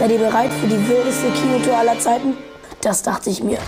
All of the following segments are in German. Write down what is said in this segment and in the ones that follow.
Seid ihr bereit für die wildeste Kinotour aller Zeiten? Das dachte ich mir.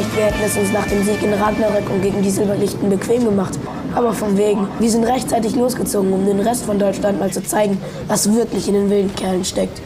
Vielleicht, wir hätten es uns nach dem Sieg in Ragnarök und gegen die Silberlichten bequem gemacht. Aber von wegen. Wir sind rechtzeitig losgezogen, um den Rest von Deutschland mal zu zeigen, was wirklich in den wilden Kerlen steckt.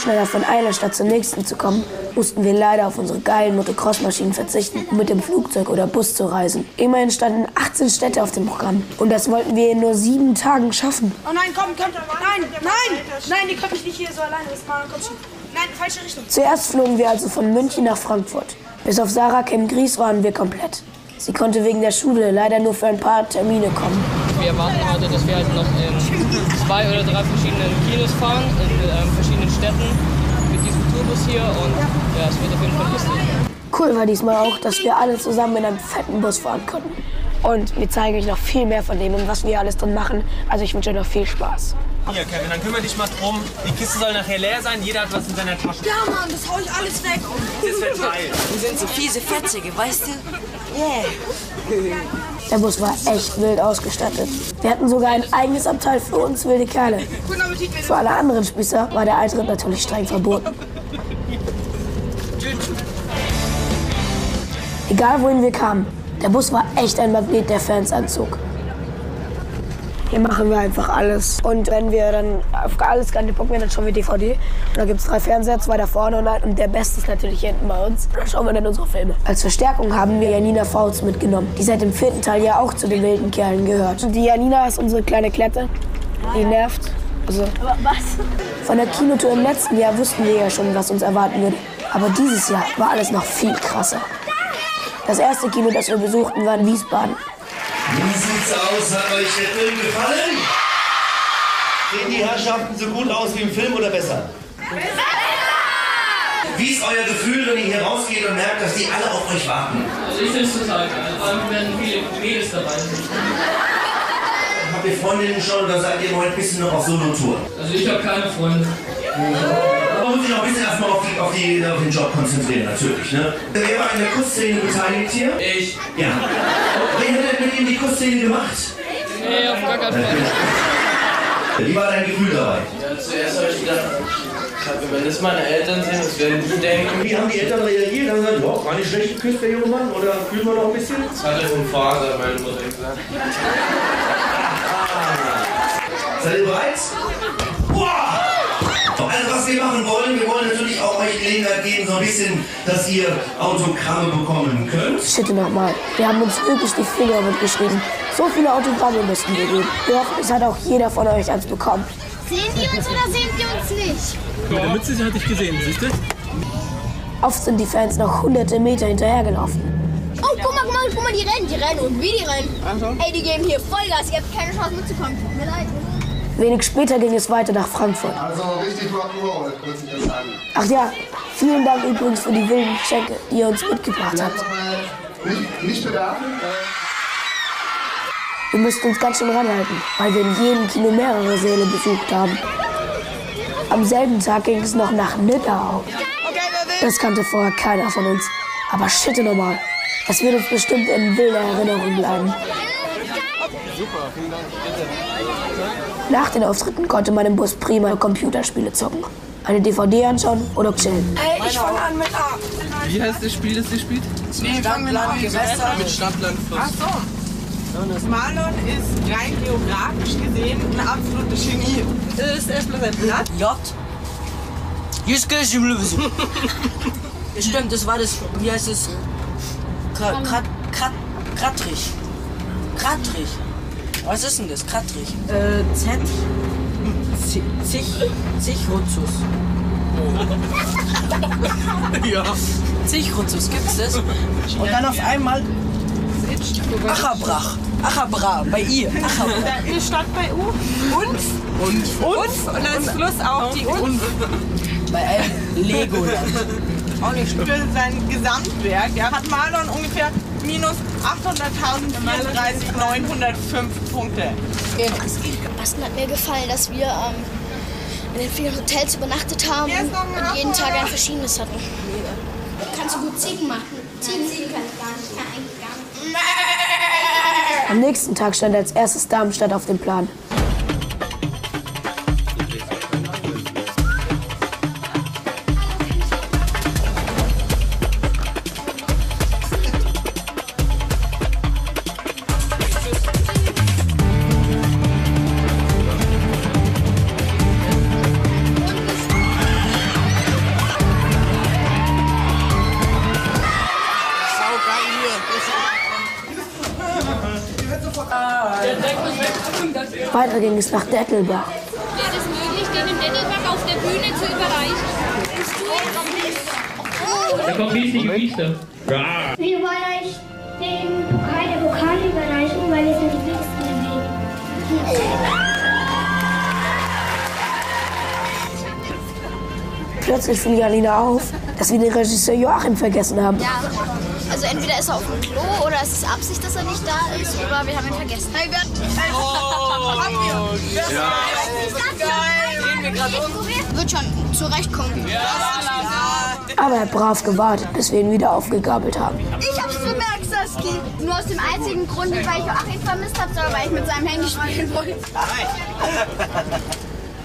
Schneller von einer Stadt zur nächsten zu kommen, mussten wir leider auf unsere geilen Motocross-Maschinen verzichten, um mit dem Flugzeug oder Bus zu reisen. Immerhin standen 18 Städte auf dem Programm und das wollten wir in nur sieben Tagen schaffen. Oh nein, komm, komm. Nein, nein, nein, die können mich nicht hier so alleine lassen. Komm schon. Nein, falsche Richtung. Zuerst flogen wir also von München nach Frankfurt. Bis auf Sarah Kem-Gries waren wir komplett. Sie konnte wegen der Schule leider nur für ein paar Termine kommen. Wir erwarten heute, dass wir halt noch in zwei oder drei verschiedenen Kinos fahren, in ähm, verschiedenen Städten mit diesem Tourbus hier und ja, es wird auf jeden Fall lustig. Cool war diesmal auch, dass wir alle zusammen in einem fetten Bus fahren konnten. Und wir zeigen euch noch viel mehr von dem und was wir alles drin machen. Also ich wünsche euch noch viel Spaß. Hier, Kevin, dann kümmere dich mal drum. Die Kiste soll nachher leer sein, jeder hat was in seiner Tasche. Ja, Mann, das hau ich alles weg. Das ist verteilt. Wir sind so fiese Fetzige, weißt du? Yeah. Der Bus war echt wild ausgestattet. Wir hatten sogar ein eigenes Abteil für uns wilde Kerle. Für alle anderen Spießer war der Eintritt natürlich streng verboten. Egal wohin wir kamen, der Bus war echt ein Magnet, der Fans anzog. Hier machen wir einfach alles. Und wenn wir dann auf alles keine Bock mehr, dann schauen wir DVD. Und da gibt es drei Fernseher, zwei da vorne und, ein- und der Beste ist natürlich hinten bei uns. Da schauen wir dann unsere Filme. Als Verstärkung haben wir Janina Fouts mitgenommen, die seit dem vierten Teil ja auch zu den wilden Kerlen gehört. Und die Janina ist unsere kleine Klette. Die nervt. Also, was? von der Kinotour im letzten Jahr wussten wir ja schon, was uns erwarten würde. Aber dieses Jahr war alles noch viel krasser. Das erste Kino, das wir besuchten, war in Wiesbaden. Wie sieht's aus? Hat euch der Film gefallen? Sehen die Herrschaften so gut aus wie im Film oder besser? Wie ist euer Gefühl, wenn ihr hier rausgeht und merkt, dass die alle auf euch warten? Also ich finde es total geil. Vor allem werden viele Mädels dabei. Habt ihr Freundinnen schon oder seid ihr noch ein bisschen noch auf Solo-Tour? Also ich habe keine Freunde. Man muss sich noch ein bisschen erstmal auf, die, auf, die, auf den Job konzentrieren, natürlich. Ne? Wer war in der Kussszene beteiligt hier? Ich. Ja. Wer hat denn mit ihm die Kussszene gemacht? Nee, auf gar keinen Fall. Wie war dein Gefühl dabei? Ja, zuerst habe ich gedacht, wenn das meine Eltern sehen, was werden die denken? Wie haben die Eltern reagiert? Haben sie gesagt, ja, war nicht schlecht geküsst, der junge Mann? Oder fühlt man noch ein bisschen? Das hat er vom Vater, meine Mutter gesagt. Seid ihr bereit? Boah! Also was wir wollen natürlich auch euch Gelegenheit geben, so ein bisschen, dass ihr Autogramme bekommen könnt. Shit nochmal. Wir haben uns wirklich die Finger mitgeschrieben. So viele Autogramme müssten wir geben. Wir hoffen, es hat auch jeder von euch eins bekommen. Sehen die uns oder sehen die uns nicht? Mit der Mütze hatte ich gesehen, siehst du? Oft sind die Fans noch hunderte Meter hinterhergelaufen. Oh, guck mal, guck mal, guck mal, die rennen, die rennen und wie die rennen. Ey, die geben hier Vollgas, ihr habt keine Chance mitzukommen. Tut mir leid. Wenig später ging es weiter nach Frankfurt. Also richtig Rock'n'Roll, sich das an. Ach ja, vielen Dank übrigens für die wilden Geschenke, die ihr uns mitgebracht habt. Nochmal nicht, nicht bewerten. Wir mussten uns ganz schön ranhalten, weil wir in jedem Kino mehrere Säle besucht haben. Am selben Tag ging es noch nach Nidau. Das kannte vorher keiner von uns. Aber shit nochmal. Das wird uns bestimmt in wilder Erinnerung bleiben. Nach den Auftritten konnte man im Bus prima Computerspiele zocken. Eine DVD anschauen oder chillen. Ey, ich fange an mit A. Wie heißt das Spiel, das ihr spielt? Nee, an. Gewässer mit Stadtland Fluss. Ach so. Marlon ist rein geografisch gesehen ein absolutes Genie. Das ist erstmal sein Blatt. J. Stimmt, das war das, wie heißt es? Kra- Krat, Krat, Kratrich. Kratrich. Was ist denn das? Kratrich. Äh, Z. Zich. Zichruzus. Ja. Zichruzus, gibt's das? Und dann auf einmal Achabrach. Achabra, bei ihr. Achabra. Da ist statt bei U. Unf. Und Unf. Und dann ist Fluss auf die Unf. Bei einem Legoland. Auch nicht schlimm. Für sein Gesamtwerk ja, hat Marlon ungefähr minus 800.034.905 Punkte. Am besten hat mir gefallen, dass wir ähm, in den vielen Hotels übernachtet haben und jeden Tag ein verschiedenes hatten. Kannst du gut Ziegen machen? Ziegen, Ziegen kann ich gar nicht. Kann eigentlich gar nicht. Am nächsten Tag stand als erstes Darmstadt auf dem Plan. Weiter ging es nach Dettelbach. Wäre es möglich, den im Dettelbach auf der Bühne zu überreichen? Da kommt riesige Biester. Ja. Wir wollen euch den Pokal der überreichen, weil wir sind die Wichsten gewesen. Plötzlich fiel Janina auf, dass wir den Regisseur Joachim vergessen haben. Ja, also entweder ist er auf dem Klo oder es ist Absicht, dass er nicht da ist oder wir haben ihn vergessen. Hey, wir Oh, haben wir. Ja. Gerade um. Wird schon zurechtkommen. Aber er hat brav gewartet, bis wir ihn wieder aufgegabelt haben. Ich hab's bemerkt, Saskia. Nur aus dem einzigen Grund, weil ich Joachim vermisst habe, sondern weil ich mit seinem Handy spielen wollte.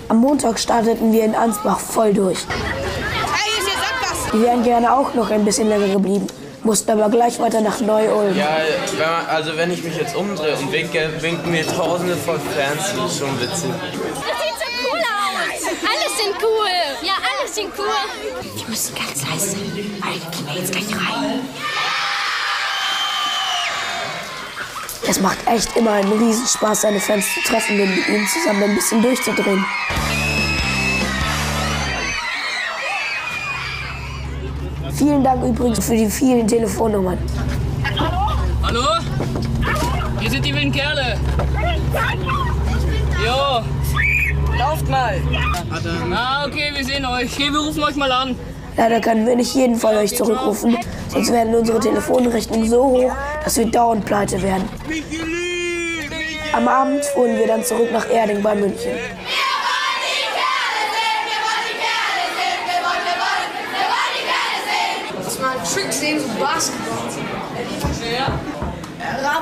Am Montag starteten wir in Ansbach voll durch. Hey, ist Sackgasse. Wir wären gerne auch noch ein bisschen länger geblieben, mussten aber gleich weiter nach Neu-Ulm. Ja, wenn man, also wenn ich mich jetzt umdrehe und winke, winken mir tausende von Fans. Das ist schon witzig. Das sieht so cool aus. Alles sind cool. Ja, alles sind cool. Wir müssen ganz leise sein, weil gehen wir jetzt gleich rein. Es macht echt immer einen Riesenspaß, seine Fans zu treffen und mit ihnen zusammen ein bisschen durchzudrehen. Vielen Dank übrigens für die vielen Telefonnummern. Hallo? Hier sind die wilden Kerle. Jo. Lauft mal. Ah, okay, wir sehen euch. Okay, wir rufen euch mal an. Leider können wir nicht jeden von euch zurückrufen, sonst werden unsere Telefonrechnungen so hoch, dass wir dauernd pleite werden. Am Abend fuhren wir dann zurück nach Erding bei München.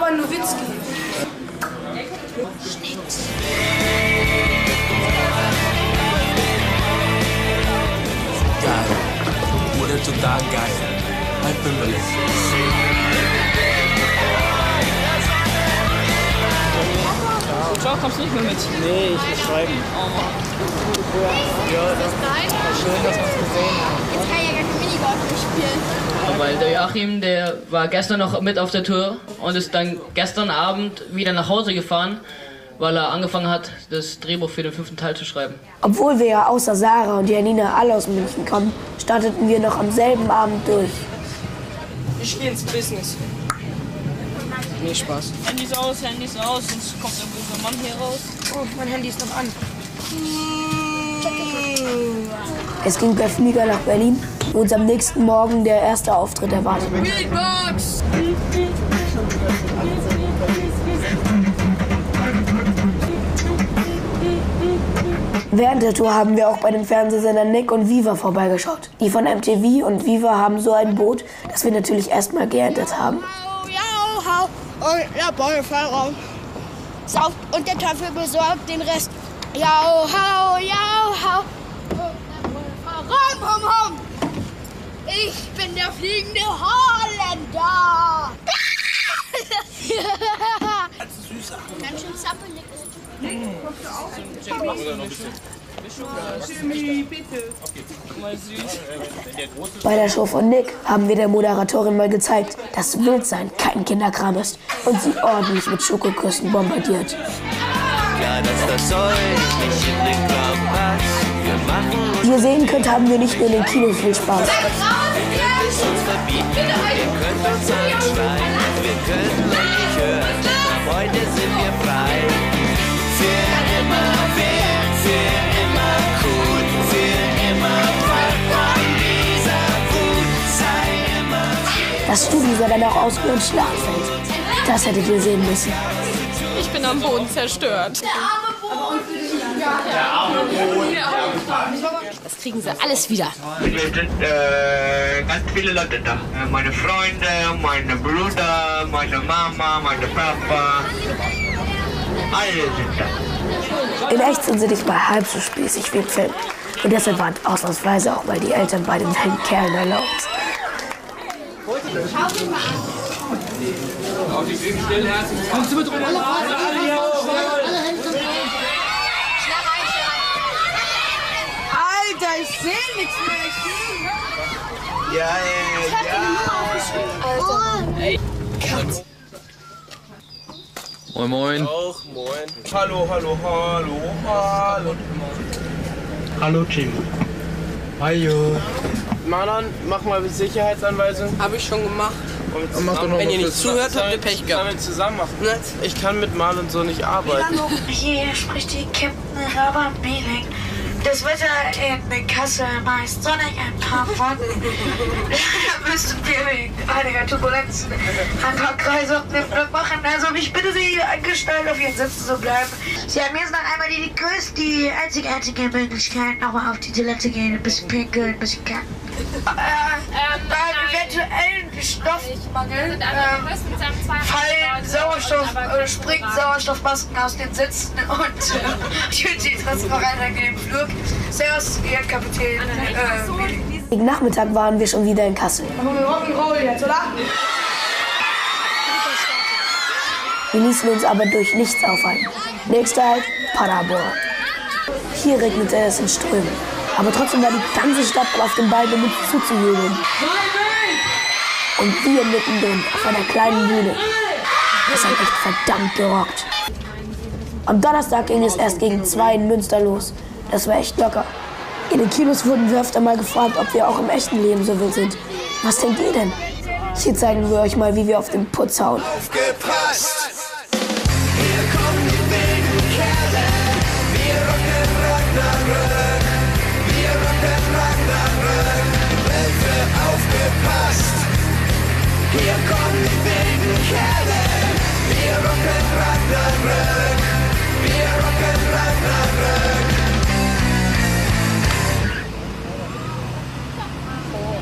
Raban Nowitzki. Geil. Wurde total geil. Halt Ciao, kommst du nicht mehr mit? Nee, ich muss schreiben. Ja, das war schön, dass wir uns gesehen haben. Jetzt kann ich ja gar kein Minigolf mehr spielen. Weil der Joachim, der war gestern noch mit auf der Tour und ist dann gestern Abend wieder nach Hause gefahren, weil er angefangen hat, das Drehbuch für den fünften Teil zu schreiben. Obwohl wir ja außer Sarah und Janina alle aus München kommen, starteten wir noch am selben Abend durch. Ich gehe ins Business. Nee, Spaß. Handys aus, Handys aus, sonst kommt der böse Mann hier raus. Oh, mein Handy ist noch an. Es ging per Flieger nach Berlin, wo uns am nächsten Morgen der erste Auftritt erwartet. Beatbox! Während der Tour haben wir auch bei den Fernsehsendern Nick und Viva vorbeigeschaut. Die von MTV und Viva haben so ein Boot, das wir natürlich erstmal geerntet haben. Ja, hau. Und der Bäumefahrer sauft und der Teufel besorgt den Rest. Ja, hau, ja, hau. Rum, rum, rum. Ich bin der fliegende Holländer. Ganz schön zappelig. Jimmy, bitte. Mal süß. Bei der Show von Nick haben wir der Moderatorin mal gezeigt, dass Wildsein kein Kinderkram ist und sie ordentlich mit Schokoküssen bombardiert. Ja, dass das Zeug nicht in den Kopf passt. Wir machen Wie ihr sehen könnt, haben wir nicht nur in den Kinos viel Spaß. Ihr könnt es uns anschreien, wir können euch nicht hören, aber immer Das Studio sah dann auch aus wie ein Schlachtfeld. Das hättet ihr sehen müssen. Ich bin am Boden zerstört. Das kriegen sie alles wieder. Wir sind äh, ganz viele Leute da. Äh, Meine Freunde, meine Brüder, meine Mama, meine Papa. Alle sind da. In echt sind sie nicht mal halb so spießig wie im Film. Und deshalb waren ausnahmsweise auch mal die Eltern bei den wilden Kerlen erlaubt. Kommst du mit runter? Alter, ich sehe nichts mehr. Ich sehe Ja, ja, ja. Moin Moin. Auch moin. Hallo, hallo, hallo, hallo. Hallo, Jimmy. Hallo. Marlon, mach mal Sicherheitsanweisung. Habe ich schon gemacht. Und mach doch noch Wenn mal ihr nicht zuhört, habt ihr Pech gehabt. Zusammen machen? Ne? Ich kann mit Marlon so nicht arbeiten. Hier spricht die Captain Robert Bieling. Das Wetter in Kassel meist sonnig, ein paar Wolken. Wir wegen einiger Turbulenzen ein paar Kreise auf dem Flug machen. Also ich bitte Sie, angestellt auf Ihren Sitzen zu bleiben. Sie haben jetzt noch einmal die, die größte, die einzigartige Möglichkeit, nochmal auf die Toilette gehen, ein bisschen pinkeln, ein bisschen kacken. Äh, beim eventuellen Stoffmangel ähm, fallen Sauerstoff, äh, springen Sauerstoffmasken aus den Sitzen und äh, die Transparenter gegen den Flug. Servus, Ihr Kapitän. Äh. Gegen Nachmittag waren wir schon wieder in Kassel. Machen wir Rock'n'Roll jetzt, oder? Wir ließen uns aber durch nichts aufhalten. Nächster Halt, Paderborn. Hier regnete es in Strömen. Aber trotzdem war die ganze Stadt auf den Beinen, um uns zuzujubeln. Und wir mittendrin auf einer kleinen Bühne. Das hat echt verdammt gerockt. Am Donnerstag ging es erst gegen zwei in Münster los. Das war echt locker. In den Kinos wurden wir öfter mal gefragt, ob wir auch im echten Leben so wild sind. Was denkt ihr denn? Hier zeigen wir euch mal, wie wir auf den Putz hauen. aufgepasst. Wir rocken Ragnarök. Wir rocken Ragnarök.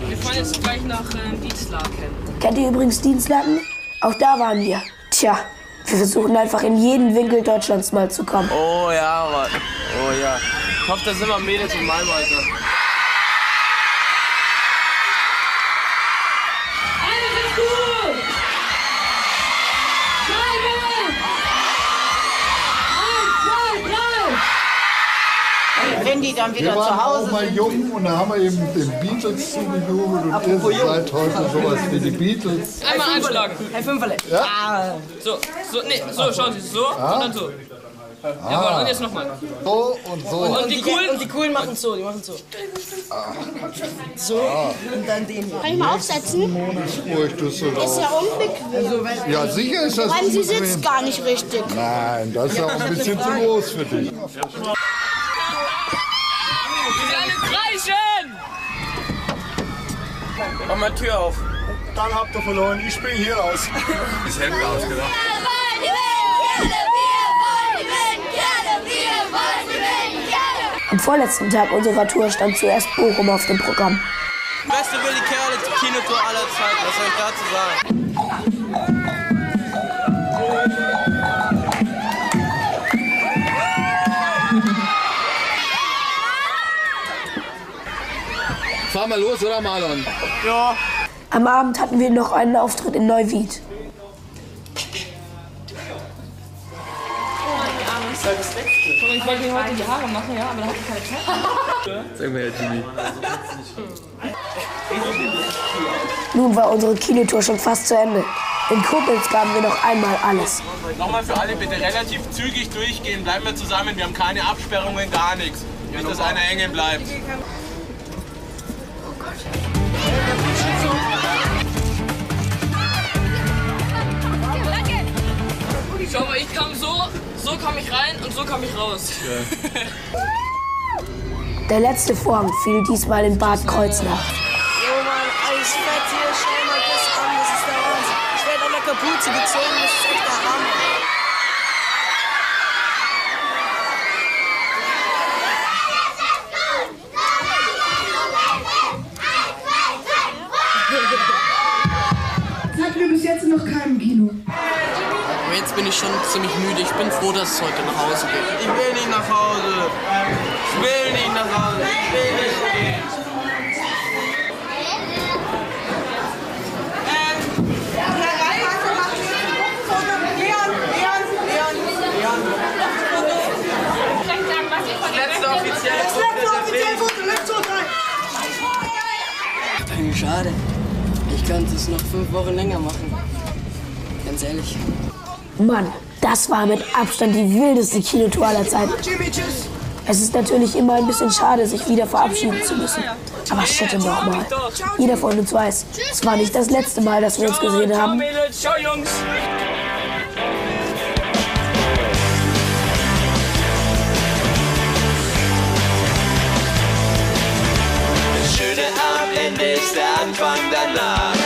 Wir fahren jetzt gleich nach Dienstlaken. Kennt ihr übrigens Dienstlaken? Auch da waren wir. Tja, wir versuchen einfach in jeden Winkel Deutschlands mal zu kommen. Oh ja, Mann. Oh ja. Ich hoffe, da sind wir Mädels in meinem Alter. Wenn die dann wieder wir waren zu Hause auch mal sind. jung und da haben wir eben den Beatles zugejubelt und ihr Apropos jung. seid heute sowas wie die Beatles. Einmal anschlagen. Herr Fünferle. Ja? So, so, nee, so, schauen Sie, so Ah. und dann so. Jawohl, und jetzt nochmal. So und so. Und, die coolen, und die coolen machen so, die machen so. So und dann den hier. Kann ich mal aufsetzen? So Ist ja unbequem. Ja, sicher ist das Vor allem, sie sitzt gar nicht richtig. Nein, das ist ja auch ein bisschen zu groß für dich. Wir alle kreischen! Mach mal Tür auf. Dann habt ihr verloren, ich spring hier raus. Das Hemd ausgedacht. Am vorletzten Tag unserer Tour stand zuerst Bochum auf dem Programm. Beste wilde Kerle Kinotour aller Zeiten. Was soll ich dazu Fahr mal los, oder Marlon? Ja. Am Abend hatten wir noch einen Auftritt in Neuwied. ich wollte mir heute die Haare machen, ja, aber da hatte ich keine Zeit. Sag mal, Jimmy. Nun war unsere Kinotour schon fast zu Ende. In Koblenz gaben wir noch einmal alles. Nochmal für alle bitte relativ zügig durchgehen. Bleiben wir zusammen. Wir haben keine Absperrungen, gar nichts. Nicht, dass einer hängen bleibt. Und so kam ich raus. Der letzte Vorhang fiel diesmal in Bad Kreuznach. Jo Mann, alles fett hier, schau mal das an, das ist der Wahnsinn. Ich werde an der Kapuze gezogen, das ist echt der Hammer. Hatten wir bis jetzt noch keinem Kino. Jetzt bin ich schon ziemlich müde. Ich bin froh, dass es heute nach Hause geht. Ich will nicht nach Hause. Ich will nicht nach Hause. Ich will nicht gehen. Schade. Ich könnte es noch fünf Wochen länger machen. Ganz ehrlich. Mann, das war mit Abstand die wildeste Kinotour aller Zeiten. Es ist natürlich immer ein bisschen schade, sich wieder verabschieden zu müssen. Aber shit nochmal. Jeder von uns weiß, es war nicht das letzte Mal, dass wir uns gesehen haben. Schöne Abend ist der Anfang danach.